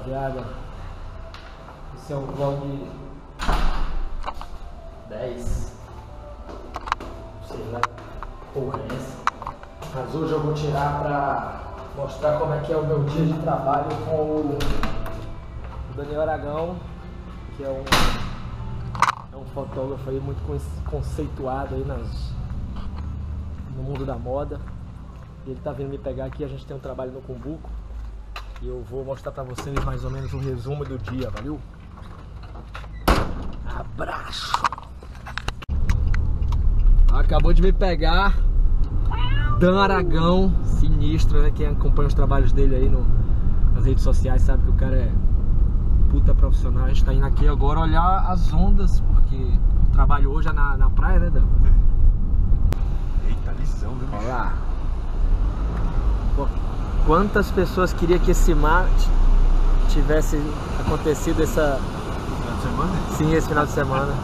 rapaziada. Esse é o vlog 10. Sei lá, porra é essa. Mas hoje eu vou tirar pra mostrar como é que é o meu dia de trabalho com o Daniel Aragão, que é um, é um fotógrafo aí muito conceituado aí nas, no mundo da moda. E ele tá vindo me pegar aqui, a gente tem um trabalho no Cumbuco. E eu vou mostrar pra vocês mais ou menos o um resumo do dia, valeu? Abraço! Acabou de me pegar Dan Aragão, sinistro, né? Quem acompanha os trabalhos dele aí no, nas redes sociais sabe que o cara é puta profissional. A gente tá indo aqui agora olhar as ondas, porque o trabalho hoje é na, na praia, né, Dan? Eita, lisão, viu? Olha lá. Quantas pessoas queriam que esse mar tivesse acontecido essa. Final de semana? Sim, esse final de semana.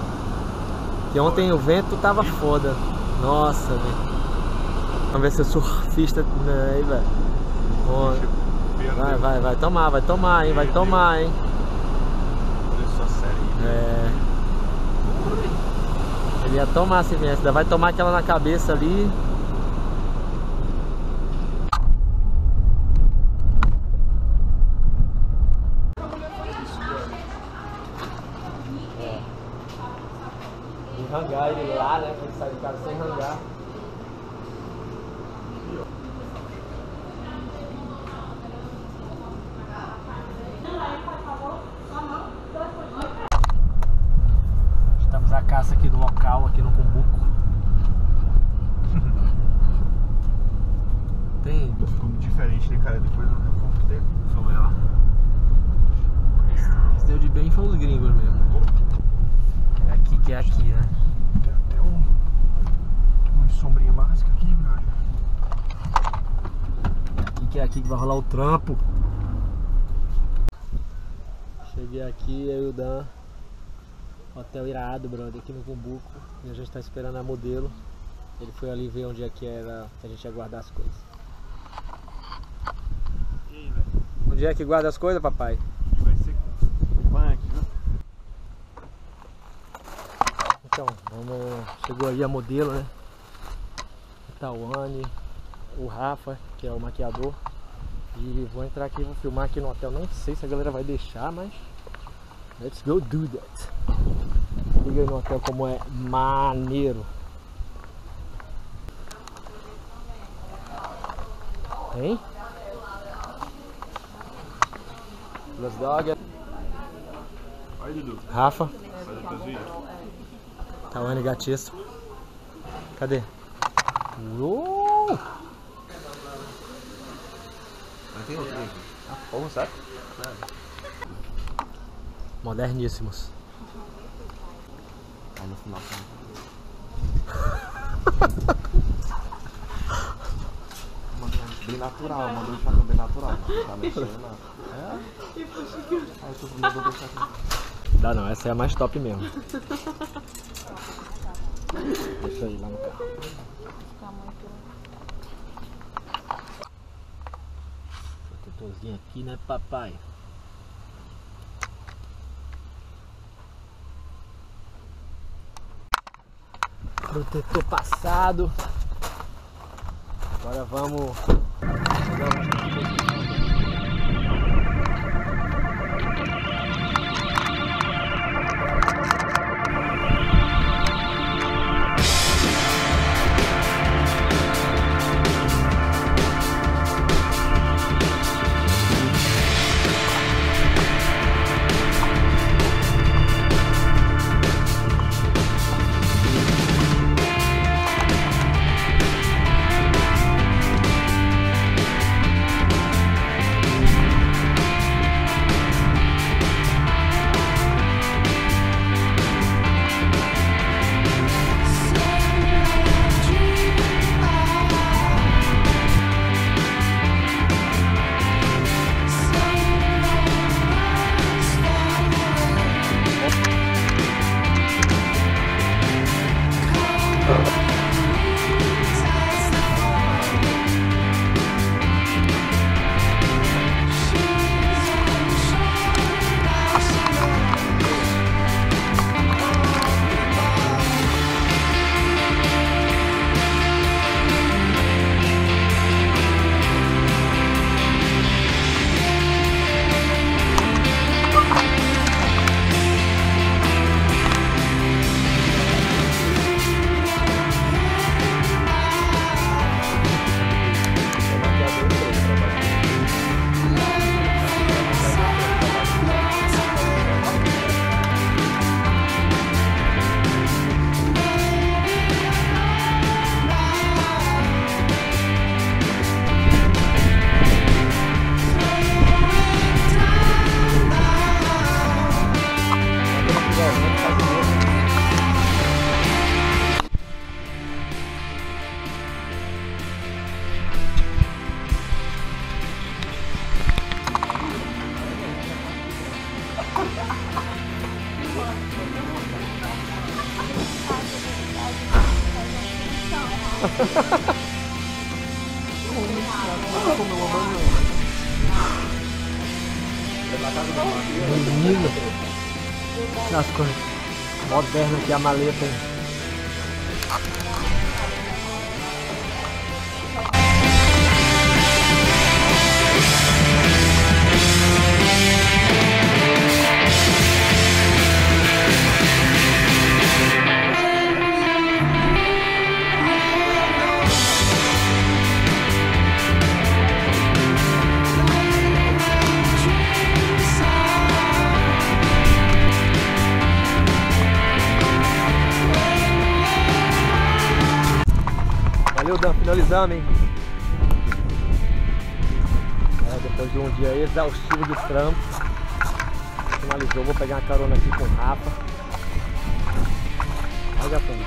Que ontem o vento tava foda. Nossa, velho. Vamos ver se o surfista. Né, aí, velho. Vai, vai, vai tomar, vai tomar, hein? Vai tomar, hein? É. Ele ia tomar se viesse, vai tomar aquela na cabeça ali. Rangar ele lá, né? Ele sair do carro sem rangar. Estamos a caça aqui do local, aqui no Cumbuco. Tem. Ficou diferente, né, cara? Depois eu computei. Foi lá. Esse deu de bem foi os gringos mesmo. É aqui que é aqui, né? sombrinha básica aqui, brother. Aqui que vai rolar o trampo. Cheguei aqui, eu e o Dan. Hotel irado, brother, aqui no Cumbuco. E a gente tá esperando a modelo. Ele foi ali ver onde é que era que a gente ia guardar as coisas. E aí, velho? Onde é que guarda as coisas, papai? Vai ser punk? Então, vamos... chegou aí a modelo, né? Tawane, o Rafa, que é o maquiador. E vou entrar aqui e vou filmar aqui no hotel. Não sei se a galera vai deixar, mas let's go do that. Liga aí no hotel como é maneiro. Hein? Let's dog. Aí, Dudu. Rafa. Tawane gatiço. Cadê? Uou! Mas tem outro aí. Ah, porra, sabe? Moderníssimos. Aí no final. Bem natural, mandou deixar bem natural. Tá mexendo, não. É? Aí tu mandou. Dá não, essa é a mais top mesmo. Deixa aí lá no carro. Protetorzinho aqui, né, papai? Protetor passado. Agora vamos. Menino. As coisas modernas que a maleta, Valeu, Dan. Finalizamos, hein? É, depois de um dia exaustivo de trampo. Finalizou. Vou pegar uma carona aqui com o Rafa. Vai, gatona.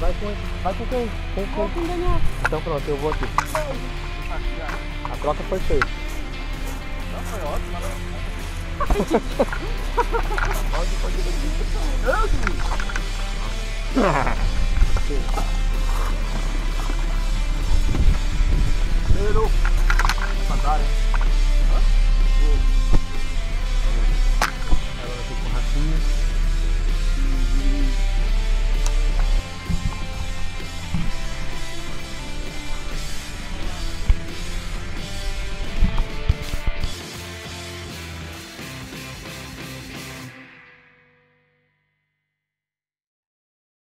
Vai com, vai com quem? Com, com... Então pronto, eu vou aqui. A troca foi feita. Foi ótimo, né? Primeiro. Andar, hein? Agora tem com E.